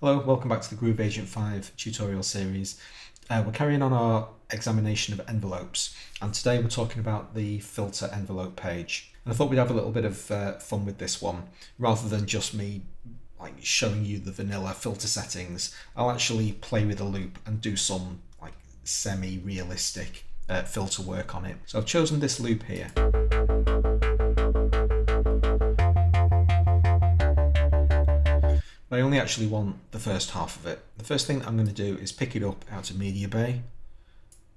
Hello, welcome back to the Groove Agent 5 tutorial series. Uh, we're carrying on our examination of envelopes and today we're talking about the filter envelope page. And I thought we'd have a little bit of uh, fun with this one rather than just me like showing you the vanilla filter settings. I'll actually play with a loop and do some like semi-realistic uh, filter work on it. So I've chosen this loop here. I only actually want the first half of it. The first thing I'm going to do is pick it up out of Media Bay,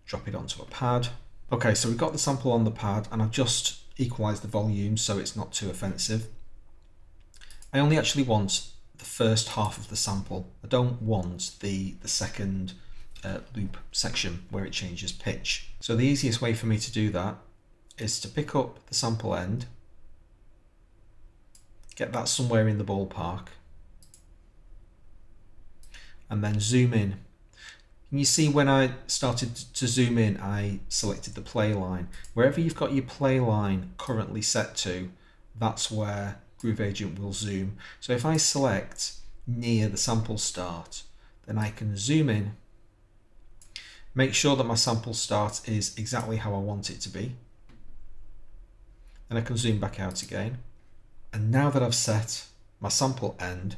drop it onto a pad. Okay, so we've got the sample on the pad and I've just equalized the volume so it's not too offensive. I only actually want the first half of the sample. I don't want the, the second uh, loop section where it changes pitch. So the easiest way for me to do that is to pick up the sample end, get that somewhere in the ballpark, and then zoom in. And you see when I started to zoom in, I selected the play line. Wherever you've got your play line currently set to, that's where Groove Agent will zoom. So if I select near the sample start, then I can zoom in, make sure that my sample start is exactly how I want it to be. Then I can zoom back out again. And now that I've set my sample end,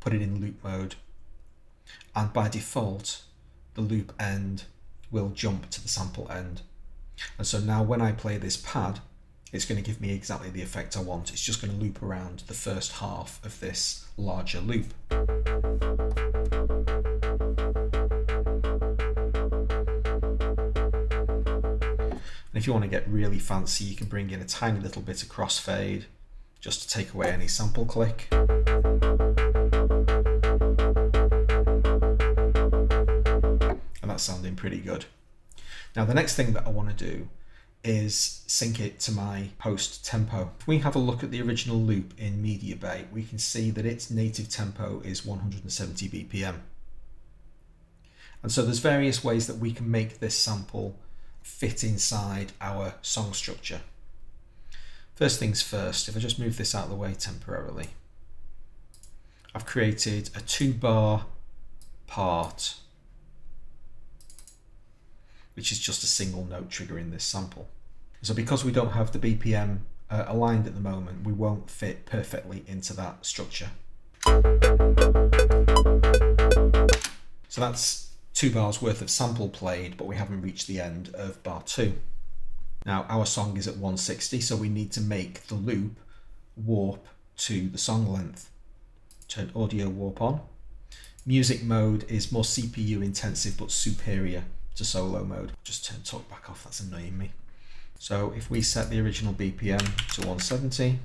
put it in loop mode. And by default, the loop end will jump to the sample end. And so now when I play this pad, it's going to give me exactly the effect I want. It's just going to loop around the first half of this larger loop. And if you want to get really fancy, you can bring in a tiny little bit of crossfade just to take away any sample click. Pretty good. Now the next thing that I want to do is sync it to my host tempo. If we have a look at the original loop in Media Bay, we can see that its native tempo is 170 BPM. And so there's various ways that we can make this sample fit inside our song structure. First things first, if I just move this out of the way temporarily, I've created a two bar part which is just a single note trigger in this sample. So because we don't have the BPM uh, aligned at the moment, we won't fit perfectly into that structure. So that's two bars worth of sample played, but we haven't reached the end of bar two. Now our song is at 160, so we need to make the loop warp to the song length. Turn audio warp on. Music mode is more CPU intensive but superior to solo mode. Just turn talk back off, that's annoying me. So if we set the original BPM to 170,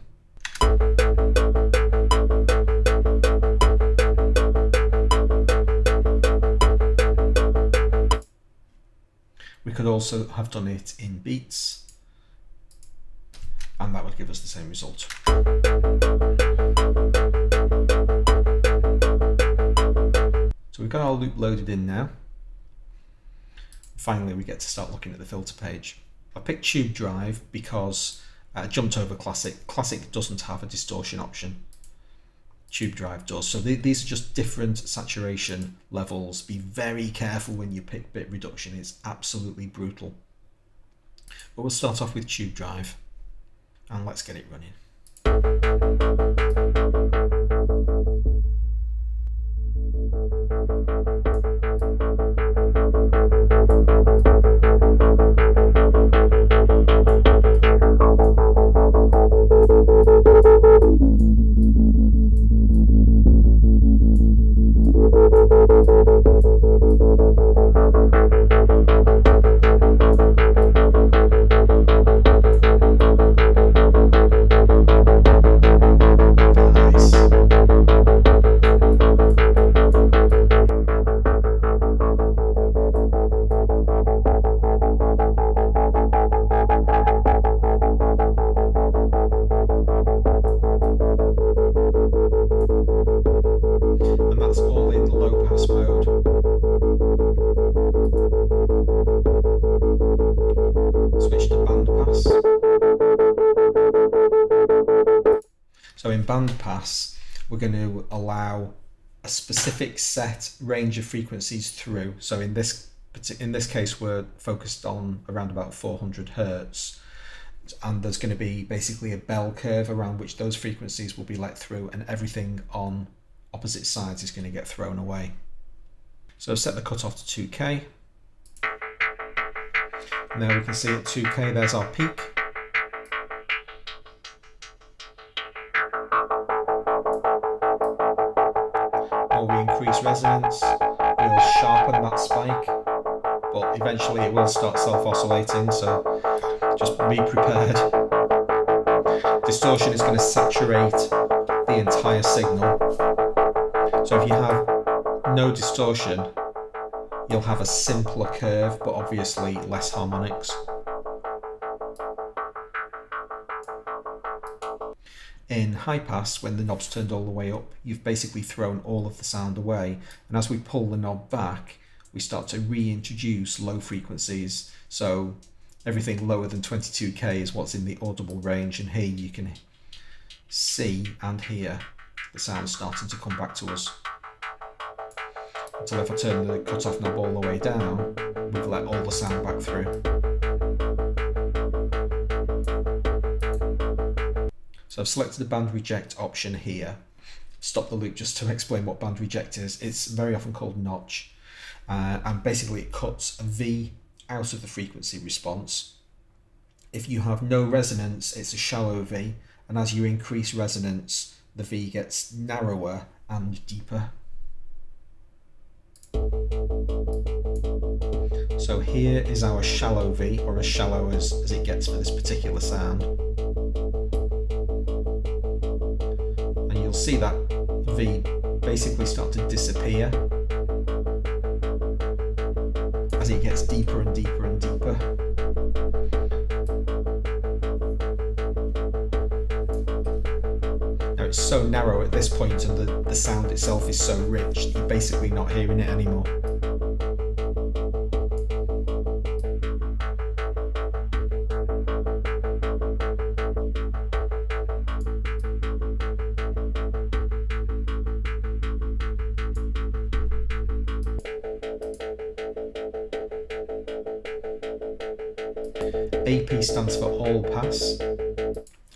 we could also have done it in beats and that would give us the same result. So we've got our loop loaded in now finally we get to start looking at the filter page. I picked Tube Drive because uh, I jumped over Classic. Classic doesn't have a distortion option. Tube Drive does. So these are just different saturation levels. Be very careful when you pick bit reduction. It's absolutely brutal. But we'll start off with Tube Drive and let's get it running. Band pass, we're going to allow a specific set range of frequencies through. So in this in this case, we're focused on around about 400 hertz, and there's going to be basically a bell curve around which those frequencies will be let through, and everything on opposite sides is going to get thrown away. So set the cutoff to 2K. And there we can see at 2K, there's our peak. Resonance, we'll sharpen that spike, but eventually it will start self-oscillating, so just be prepared. Distortion is going to saturate the entire signal. So if you have no distortion, you'll have a simpler curve, but obviously less harmonics. In high pass, when the knob's turned all the way up, you've basically thrown all of the sound away. And as we pull the knob back, we start to reintroduce low frequencies. So everything lower than 22k is what's in the audible range. And here you can see and hear the sound starting to come back to us. Until if I turn the cutoff knob all the way down, we've let all the sound back through. So I've selected the band reject option here. Stop the loop just to explain what band reject is. It's very often called notch. Uh, and basically it cuts a V out of the frequency response. If you have no resonance, it's a shallow V. And as you increase resonance, the V gets narrower and deeper. So here is our shallow V, or as shallow as, as it gets for this particular sound. See that V basically start to disappear as it gets deeper and deeper and deeper. Now it's so narrow at this point and the, the sound itself is so rich, you're basically not hearing it anymore. AP stands for all pass.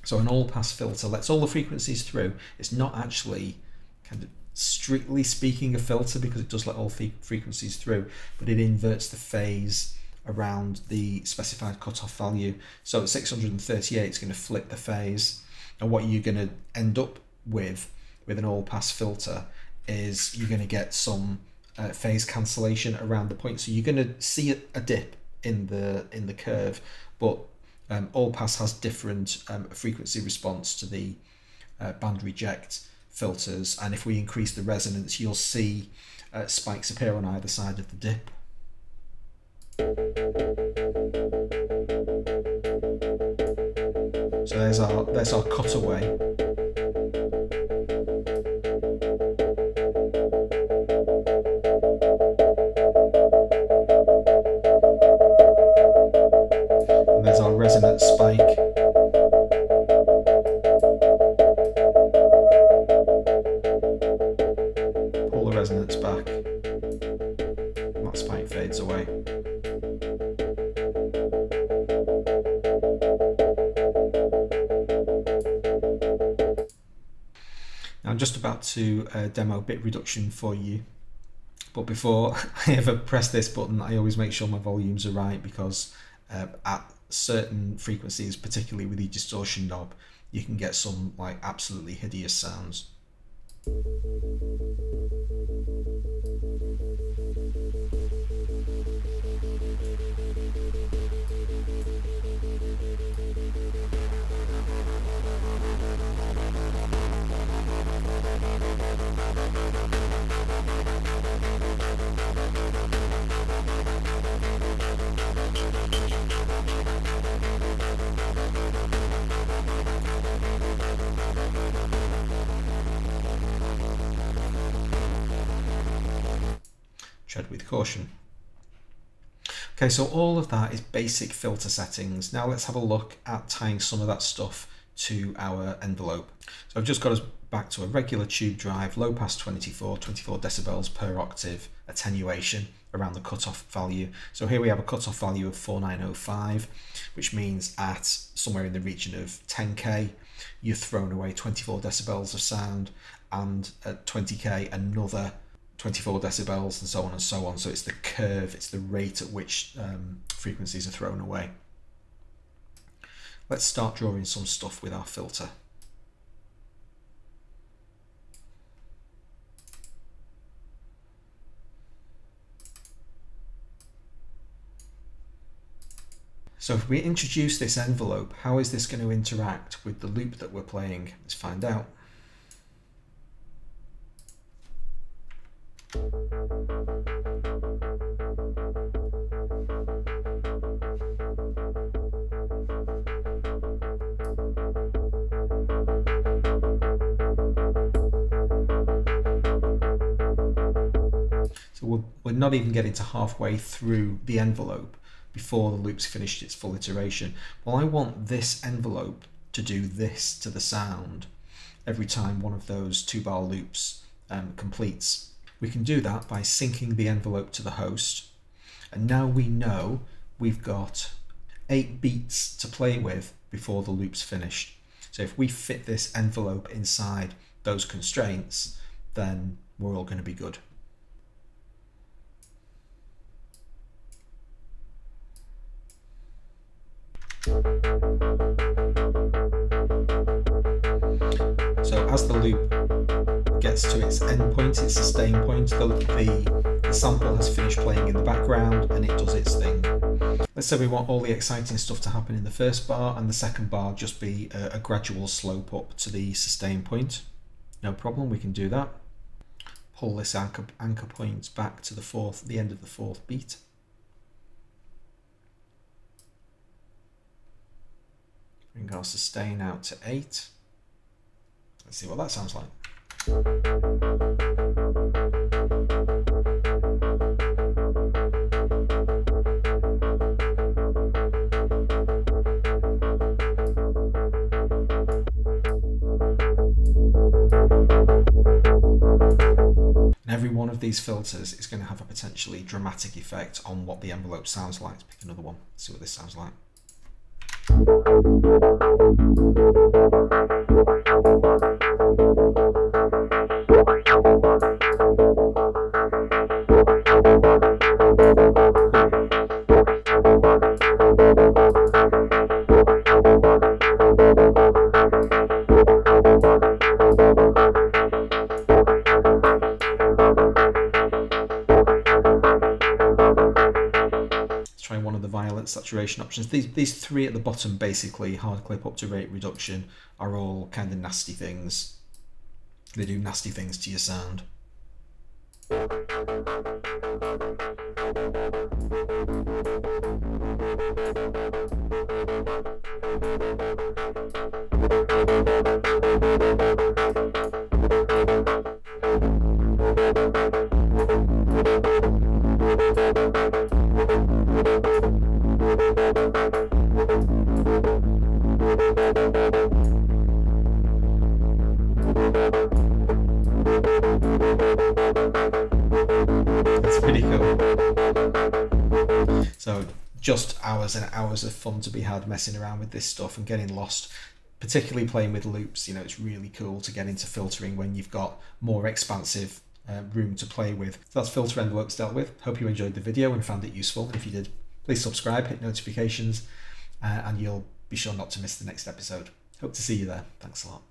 So an all pass filter lets all the frequencies through. It's not actually kind of strictly speaking a filter because it does let all frequencies through, but it inverts the phase around the specified cutoff value. So at 638, it's going to flip the phase. And what you're going to end up with with an all pass filter is you're going to get some uh, phase cancellation around the point. So you're going to see a dip in the in the curve, but um, all pass has different um, frequency response to the uh, band reject filters, and if we increase the resonance, you'll see uh, spikes appear on either side of the dip. So there's our there's our cutaway. Now I'm just about to uh, demo bit reduction for you but before I ever press this button I always make sure my volumes are right because uh, at certain frequencies, particularly with the distortion knob, you can get some like absolutely hideous sounds. Caution. Okay, so all of that is basic filter settings. Now let's have a look at tying some of that stuff to our envelope. So I've just got us back to a regular tube drive, low pass 24, 24 decibels per octave attenuation around the cutoff value. So here we have a cutoff value of 4905, which means at somewhere in the region of 10k, you're thrown away 24 decibels of sound, and at 20k, another 24 decibels, and so on and so on. So it's the curve, it's the rate at which um, frequencies are thrown away. Let's start drawing some stuff with our filter. So if we introduce this envelope, how is this going to interact with the loop that we're playing? Let's find out. We're, we're not even getting to halfway through the envelope before the loop's finished its full iteration. Well, I want this envelope to do this to the sound every time one of those two bar loops um, completes. We can do that by syncing the envelope to the host. And now we know we've got eight beats to play with before the loop's finished. So if we fit this envelope inside those constraints, then we're all going to be good. So as the loop gets to its end point, its sustain point, the, the, the, sample has finished playing in the background and it does its thing. Let's say we want all the exciting stuff to happen in the first bar and the second bar just be a, a gradual slope up to the sustain point. No problem, we can do that. Pull this anchor, anchor point back to the fourth, the end of the fourth beat. Sustain out to 8. Let's see what that sounds like. And every one of these filters is going to have a potentially dramatic effect on what the envelope sounds like. Let's pick another one, see what this sounds like. Thank saturation options. These, these three at the bottom, basically, hard clip up to rate reduction, are all kind of nasty things. They do nasty things to your sound. Hours of fun to be had messing around with this stuff and getting lost particularly playing with loops you know it's really cool to get into filtering when you've got more expansive uh, room to play with. That's filter envelopes dealt with. Hope you enjoyed the video and found it useful. If you did please subscribe hit notifications uh, and you'll be sure not to miss the next episode. Hope to see you there. Thanks a lot